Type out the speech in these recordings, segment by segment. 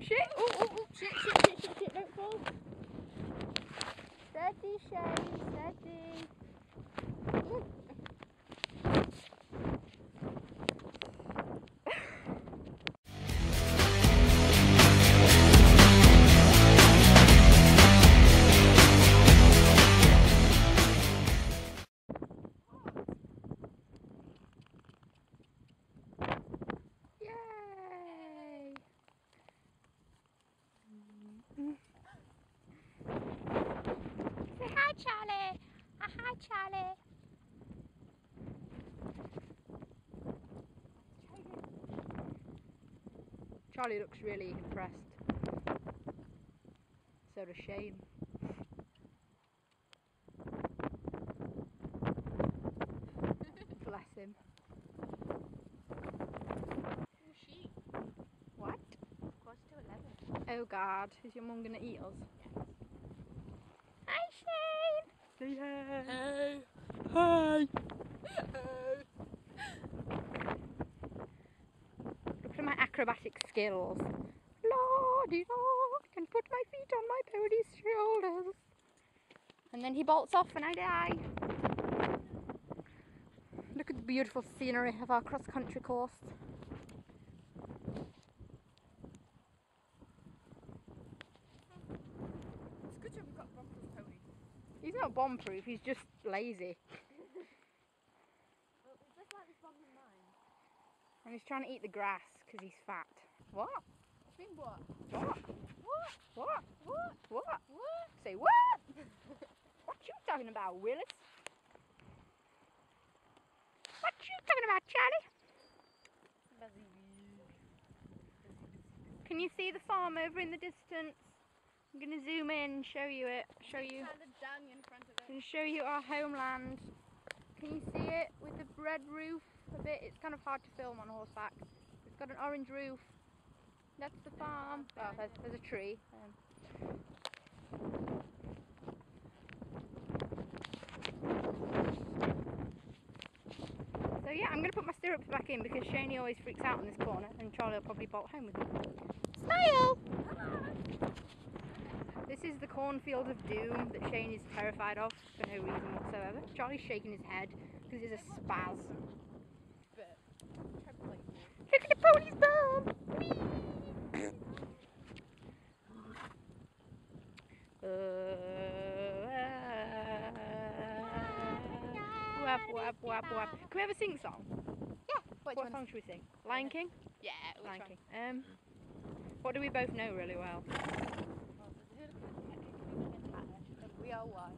shit! Oh, oh, oh, shit, shit, shit, shit, shit, don't fall. 30 shades, 30. Charlie. Ah, hi, Charlie. Charlie looks really impressed. So does Shane. Bless him. Sheep. What? Quarter to 11. Oh God, is your mum gonna eat us? Hi, Shane. Say hi. Hey. Hi. Hey. Look at my acrobatic skills. Lordy, I can put my feet on my pony's shoulders. And then he bolts off and I die. Look at the beautiful scenery of our cross country course. It's a good job we've got a bomb-proof pony. He's not bomb proof, he's just lazy. Well, just like this bomb in mine. And he's trying to eat the grass because he's fat. What? What? What? What? What? What? What? What? Say what? what you talking about, Willis? What you talking about, Charlie? Can you see the farm over in the distance? I'm gonna zoom in, show you it, show you, Kind of dung in front of it. and show you our homeland. Can you see it with the red roof a bit? It's kind of hard to film on horseback. It's got an orange roof. That's the farm. Oh, there's, there's a tree. Um, so yeah, I'm gonna put my stirrups back in because Shaney always freaks out in this corner, and Charlie will probably bolt home with me. Smile. This is the cornfield of doom that Shane is terrified of for no reason whatsoever. Charlie's shaking his head because he's a spaz. But, try to play. Look at the pony's bum! Wap, wap, wap, wap. Can we have a sing song? Yeah. What song should we sing? Lion King? Yeah, Lion? King. Um, what do we both know really well? Are one.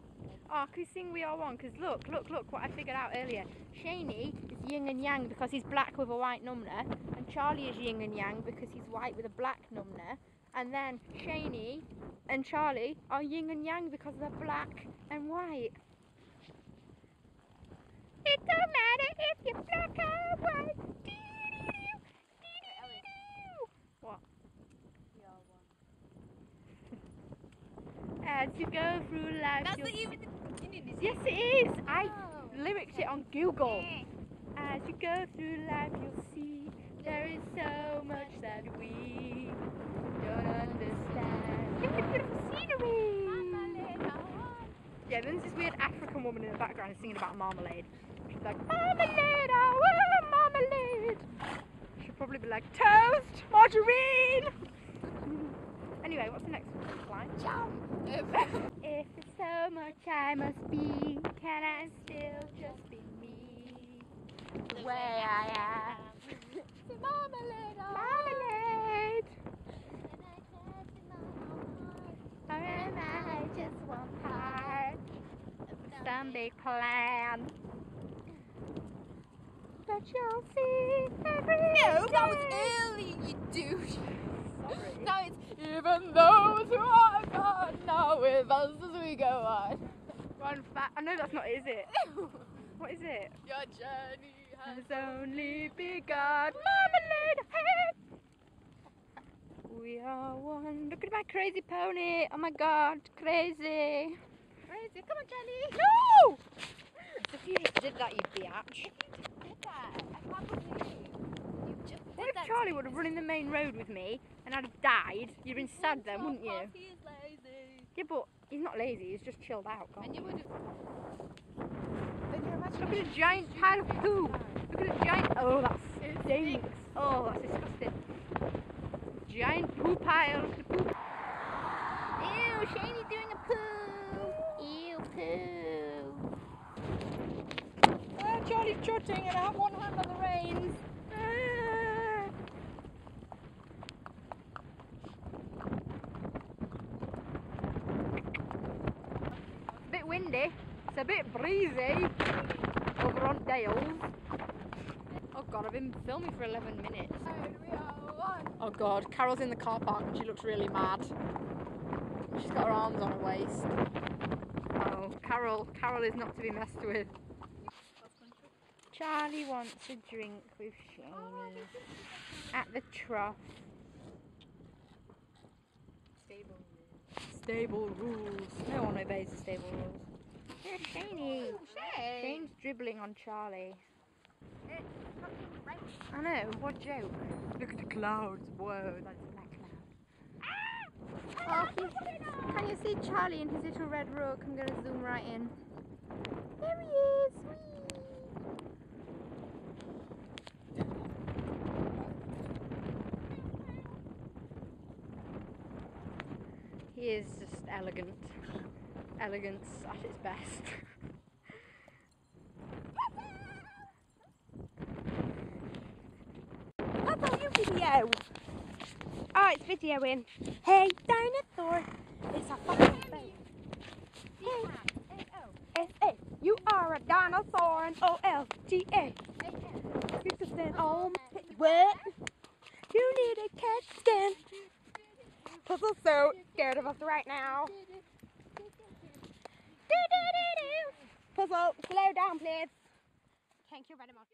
Oh, can we sing We Are One? Because look, look, look what I figured out earlier. Shaney is yin and yang because he's black with a white numnah, and Charlie is yin and yang because he's white with a black numnah. And then Shaney and Charlie are yin and yang because they're black and white. It don't matter if you're black or white. Dee-dee-doo, dee-dee-doo. What? We are one. As you go through life, That's not even the beginning, is Yes, it is. I Oh. lyrics it on Google. As you go through life, you'll see there is so much that we don't understand. Look at the beautiful scenery. Yeah, then there's this weird African woman in the background singing about marmalade. She's like, marmalade, I want marmalade. She'll probably be like, toast, margarine. anyway, what's the next line? Um, If it's so much I must be, can I still just be me? The way I am. Marmalade. Marmalade. Or am I just one part of some big plan? But you'll see every No, that was early, you douche. Sorry. Now it's even those who now with us as we go on. One fat. I know that's not. Is it? What is it? Your journey has only begun. Marmalade head. We are one. Look at my crazy pony. Oh my god, crazy. crazy. Come on, Jenny. No! If you just did that, you'd be ouch. Did that? I can't believe you just What if Charlie would have run in the main road with me and I'd have died? You'd have been sad then, wouldn't you? He's lazy. Yeah, but he's not lazy, he's just chilled out. And God. you would have. Look at a giant pile of poo. Look at a giant. Oh, that's It stinks. stinks. Oh, that's disgusting. Giant poo pile. Look at the poo. Ew, Shane's doing a poo. Ew, poo. Oh, Charlie's trotting and I have one hand on the reins. Ah. Bit windy. It's a bit breezy over on Dales. Oh god, I've been filming for 11 minutes. And we are one. Oh god, Carol's in the car park and she looks really mad. She's got her arms on her waist. Oh, Carol, Carol is not to be messed with. Charlie wants a drink with Shaney at the trough. Stable. rules. Stable rules. No one obeys the stable rules. Shaney. Shane. Shane's dribbling on Charlie. I know, what a joke. Look at the clouds. Whoa, that's a black cloud. Ah! Oh, he's, can you see Charlie in his little red rook? I'm going to zoom right in. There he is. Whee! He is just elegant. Elegance at its best. All you video. Oh, it's videoing. Hey, dinosaur. It's a fucking thing. S-A. You are a dinosaur and. Fifty on what? You need a CAT scan. Puzzle's so scared of us right now. Puzzle, slow down, please. Thank you very much.